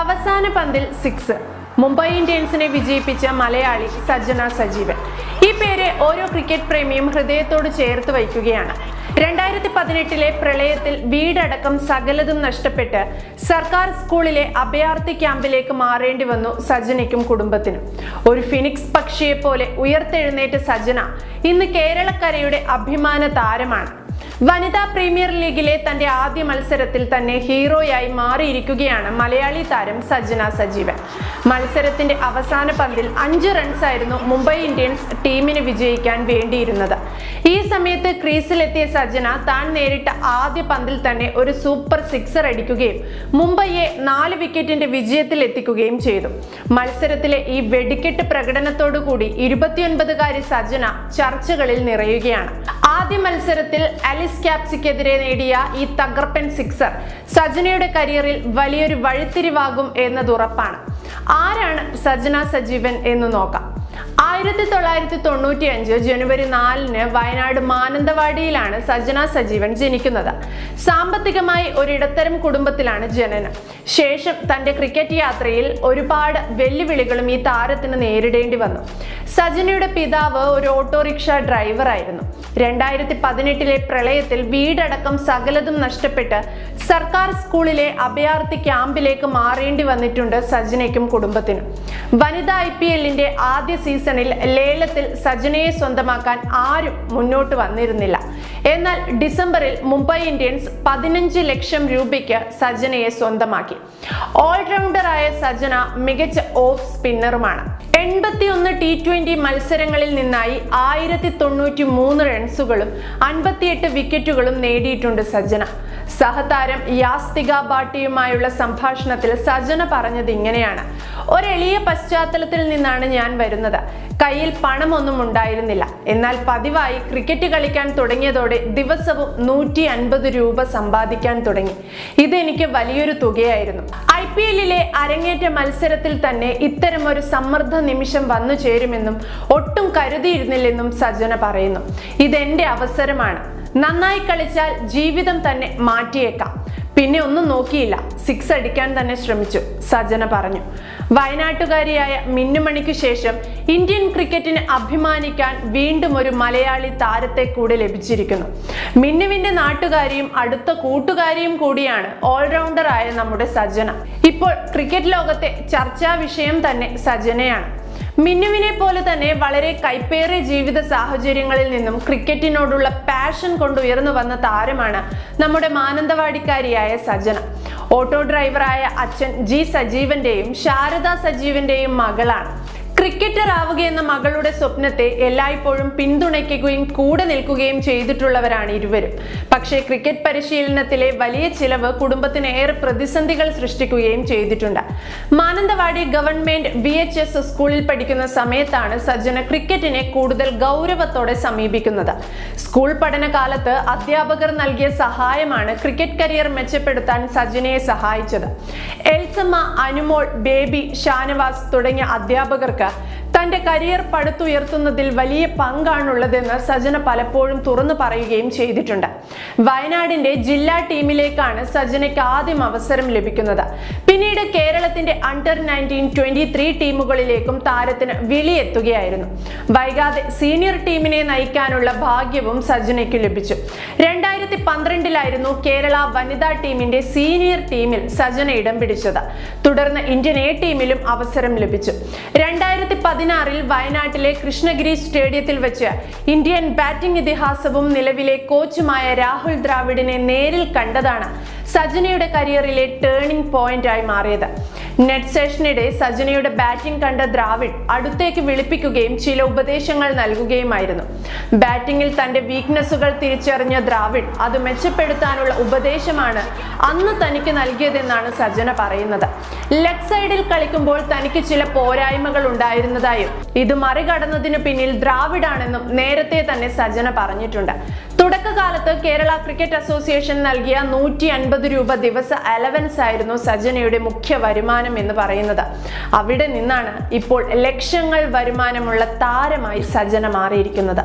അവസാന പന്തിൽ സിക്സ് മുംബൈ ഇന്ത്യൻസിനെ വിജയിപ്പിച്ച മലയാളി സജ്ജന സജീവൻ. ഈ പേര് ഓരോ ക്രിക്കറ്റ് പ്രേമിയും ഹൃദയത്തോട് ചേർത്ത് വയ്ക്കുകയാണ്. രണ്ടായിരത്തി പതിനെട്ടിലെ പ്രളയത്തിൽ വീടടക്കം സകലതും നഷ്ടപ്പെട്ട് സർക്കാർ സ്കൂളിലെ അഭയാർത്ഥി ക്യാമ്പിലേക്ക് മാറേണ്ടി വന്നു സജനയ്ക്കും കുടുംബത്തിനും. ഒരു ഫിനിക്സ് പക്ഷിയെ പോലെ ഉയർത്തെഴുന്നേറ്റ സജന ഇന്ന് കേരളക്കരയുടെ അഭിമാന താരമാണ്. വനിതാ പ്രീമിയർ ലീഗിലെ തന്റെ ആദ്യ മത്സരത്തിൽ തന്നെ ഹീറോയായി മാറിയിരിക്കുകയാണ് മലയാളി താരം സജ്ജന സജീവൻ. മത്സരത്തിന്റെ അവസാന പന്തിൽ അഞ്ച് റൺസായിരുന്നു മുംബൈ ഇന്ത്യൻസ് ടീമിന് വിജയിക്കാൻ വേണ്ടിയിരുന്നത്. ഈ സമയത്ത് ക്രീസിലെത്തിയ സജ്ജന താൻ നേരിട്ട ആദ്യ പന്തിൽ തന്നെ ഒരു സൂപ്പർ സിക്സർ അടിക്കുകയും മുംബൈയെ നാല് വിക്കറ്റിന്റെ വിജയത്തിൽ എത്തിക്കുകയും ചെയ്തു. മത്സരത്തിലെ ഈ വെടിക്കെട്ട് പ്രകടനത്തോടുകൂടി ഇരുപത്തിയൊൻപതുകാരി സജ്ജന ചർച്ചകളിൽ നിറയുകയാണ്. ആദ്യ മത്സരത്തിൽ അലിസ് ക്യാപ്സിക്കെതിരെ നേടിയ ഈ തകർപ്പൻ സിക്സർ സജനയുടെ കരിയറിൽ വലിയൊരു വഴിത്തിരിവാകും എന്നത് ഉറപ്പാണ്. ആരാണ് സജന സജീവൻ എന്ന് നോക്കാം. ആയിരത്തി തൊള്ളായിരത്തി തൊണ്ണൂറ്റി അഞ്ച് ജനുവരി നാലിന് വയനാട് മാനന്തവാടിയിലാണ് സജന സജീവൻ ജനിക്കുന്നത്. സാമ്പത്തികമായി ഒരിടത്തരം കുടുംബത്തിലാണ് ജനനം. ശേഷം തന്റെ ക്രിക്കറ്റ് യാത്രയിൽ ഒരുപാട് വെല്ലുവിളികളും ഈ താരത്തിന് നേരിടേണ്ടി വന്നു. സജനയുടെ പിതാവ് ഒരു ഓട്ടോറിക്ഷ ഡ്രൈവറായിരുന്നു രണ്ടായിരത്തി പതിനെട്ടിലെ പ്രളയത്തിൽ വീടടക്കം സകലതും നഷ്ടപ്പെട്ട് സർക്കാർ സ്കൂളിലെ അഭയാർത്ഥി ക്യാമ്പിലേക്ക് മാറേണ്ടി വന്നിട്ടുണ്ട് സജനയ്ക്കും കുടുംബത്തിനും. വനിതാ ഐ പി എല്ലിന്റെ ആദ്യ സീസണിൽ ലേലത്തിൽ സജനയെ സ്വന്തമാക്കാൻ ആരും മുന്നോട്ട് വന്നിരുന്നില്ല. എന്നാൽ ഡിസംബറിൽ മുംബൈ ഇന്ത്യൻസ് പതിനഞ്ച് ലക്ഷം രൂപയ്ക്ക് സജനയെ സ്വന്തമാക്കി. ഓൾറൗണ്ടറായ സജന മികച്ച ഓഫ് സ്പിന്നറുമാണ് എൺപത്തിയൊന്ന് ടി ട്വന്റി മത്സരങ്ങളിൽ നിന്നായി ആയിരത്തി തൊണ്ണൂറ്റി മൂന്ന് റൺസുകളും അൻപത്തിയെട്ട് വിക്കറ്റുകളും നേടിയിട്ടുണ്ട് സജ്ജന. സഹതാരം യാസ്തിക ബാട്ടിയുമായുള്ള സംഭാഷണത്തിൽ സജ്ജന പറഞ്ഞത് ഇങ്ങനെയാണ്. ഒരെളിയ പശ്ചാത്തലത്തിൽ നിന്നാണ് ഞാൻ വരുന്നത്. കയ്യിൽ പണമൊന്നും ഉണ്ടായിരുന്നില്ല. എന്നാൽ പതിവായി ക്രിക്കറ്റ് കളിക്കാൻ തുടങ്ങിയതോടെ ദിവസവും നൂറ്റി അൻപത് രൂപ സമ്പാദിക്കാൻ തുടങ്ങി. ഇതെനിക്ക് വലിയൊരു തുകയായിരുന്നു. ഐ പി എല്ലിലെ അരങ്ങേറ്റ മത്സരത്തിൽ തന്നെ ഇത്തരമൊരു സമ്മർദ്ദ നിമിഷം വന്നു ചേരുമെന്നും ഒട്ടും കരുതിയിരുന്നില്ലെന്നും സജ്ജന പറയുന്നു. ഇതെന്റെ അവസരമാണ്. നന്നായി കളിച്ചാൽ ജീവിതം തന്നെ മാറ്റിയേക്കാം. പിന്നെ ഒന്നും നോക്കിയില്ല. സിക്സ് അടിക്കാൻ തന്നെ ശ്രമിച്ചു സജ്ജന പറഞ്ഞു. വയനാട്ടുകാരിയായ മിന്നുമണിക്ക് ശേഷം ഇന്ത്യൻ ക്രിക്കറ്റിന് അഭിമാനിക്കാൻ വീണ്ടും ഒരു മലയാളി താരത്തെ കൂടെ ലഭിച്ചിരിക്കുന്നു. മിന്നുവിന്റെ നാട്ടുകാരിയും അടുത്ത കൂട്ടുകാരിയും കൂടിയാണ് ഓൾറൗണ്ടറായ നമ്മുടെ സജ്ജന. ഇപ്പോൾ ക്രിക്കറ്റ് ലോകത്തെ ചർച്ചാ വിഷയം തന്നെ സജ്ജനയാണ്. മിന്നുവിനെ പോലെ തന്നെ വളരെ കൈപ്പേറിയ ജീവിത സാഹചര്യങ്ങളിൽ നിന്നും ക്രിക്കറ്റിനോടുള്ള പാഷൻ കൊണ്ട് ഉയർന്നു വന്ന താരമാണ് നമ്മുടെ മാനന്തവാടിക്കാരിയായ സജന. ഓട്ടോ ഡ്രൈവറായ അച്ഛൻ ജി സജീവന്റെയും ശാരദ സജീവന്റെയും മകളാണ്. ക്രിക്കറ്റർ ആവുകയെന്ന മകളുടെ സ്വപ്നത്തെ എല്ലായ്പ്പോഴും പിന്തുണയ്ക്കുകയും കൂടെ നിൽക്കുകയും ചെയ്തിട്ടുള്ളവരാണ് ഇരുവരും. പക്ഷേ ക്രിക്കറ്റ് പരിശീലനത്തിലെ വലിയ ചിലവ് കുടുംബത്തിന് ഏറെ പ്രതിസന്ധികൾ സൃഷ്ടിക്കുകയും ചെയ്തിട്ടുണ്ട്. Mananthavady government B H S സ്കൂളിൽ പഠിക്കുന്ന സമയത്താണ് സജ്ജന ക്രിക്കറ്റിനെ കൂടുതൽ ഗൗരവത്തോടെ സമീപിക്കുന്നത്. സ്കൂൾ പഠനകാലത്ത് അധ്യാപകർ നൽകിയ സഹായമാണ് ക്രിക്കറ്റ് കരിയർ മെച്ചപ്പെടുത്താൻ സജ്ജനയെ സഹായിച്ചത്. എൽസമ്മ അനുമോൾ ബേബി ഷാനവാസ് തുടങ്ങിയ അധ്യാപകർക്ക് തന്റെ കരിയർ പടുത്തുയർത്തുന്നതിൽ വലിയ പങ്കാണുള്ളതെന്ന് സജന പലപ്പോഴും തുറന്നു പറയുകയും ചെയ്തിട്ടുണ്ട്. വയനാടിന്റെ ജില്ലാ ടീമിലേക്കാണ് സജനയ്ക്ക് ആദ്യം അവസരം ലഭിക്കുന്നത്. പിന്നീട് കേരളത്തിന്റെ അണ്ടർ നയന്റീൻ ട്വന്റി ത്രീ ടീമുകളിലേക്കും താരത്തിന് വിളിയെത്തുകയായിരുന്നു. വൈകാതെ സീനിയർ ടീമിനെ നയിക്കാനുള്ള ഭാഗ്യവും സജനയ്ക്ക് ലഭിച്ചു. രണ്ടായിരത്തി പന്ത്രണ്ടിലായിരുന്നു കേരള വനിതാ ടീമിന്റെ സീനിയർ ടീമിൽ സജന ഇടം പിടിച്ചത്. തുടർന്ന് ഇന്ത്യൻ എ ടീമിലും അവസരം ലഭിച്ചു. രണ്ടായിരത്തി പതിനാറിൽ വയനാട്ടിലെ കൃഷ്ണഗിരി സ്റ്റേഡിയത്തിൽ വെച്ച് ഇന്ത്യൻ ബാറ്റിംഗ് ഇതിഹാസവും നിലവിലെ കോച്ചുമായ രാഹുൽ ദ്രാവിഡിനെ നേരിൽ കണ്ടതാണ് സജനയുടെ കരിയറിലെ ടേണിംഗ് പോയിന്റ് ആയി മാറിയത്. നെറ്റ് സെഷനിടെ സജനയുടെ ബാറ്റിംഗ് കണ്ട ദ്രാവിഡ് അടുത്തേക്ക് വിളിപ്പിക്കുകയും ചില ഉപദേശങ്ങൾ നൽകുകയുമായിരുന്നു. ബാറ്റിംഗിൽ തന്റെ വീക്ക്നെസ്സുകൾ തിരിച്ചറിഞ്ഞ ദ്രാവിഡ് അത് മെച്ചപ്പെടുത്താനുള്ള ഉപദേശമാണ് അന്ന് തനിക്ക് നൽകിയതെന്നാണ് സജന പറയുന്നത്. ലെഗ് സൈഡിൽ കളിക്കുമ്പോൾ തനിക്ക് ചില പോരായ്മകൾ ഉണ്ടായിരുന്നതായും ഇത് മറികടന്നതിന് പിന്നിൽ ദ്രാവിഡാണെന്നും നേരത്തെ തന്നെ സജന പറഞ്ഞിട്ടുണ്ട്. തുടക്കകാലത്ത് കേരള ക്രിക്കറ്റ് അസോസിയേഷൻ നൽകിയ നൂറ്റി അൻപത് രൂപ ദിവസ അലവൻസ് ആയിരുന്നു സജനയുടെ മുഖ്യ വരുമാനം എന്ന് പറയുന്നത്. അവിടെ നിന്നാണ് ഇപ്പോൾ ലക്ഷങ്ങൾ വരുമാനമുള്ള താരമായി സജന മാറിയിരിക്കുന്നത്.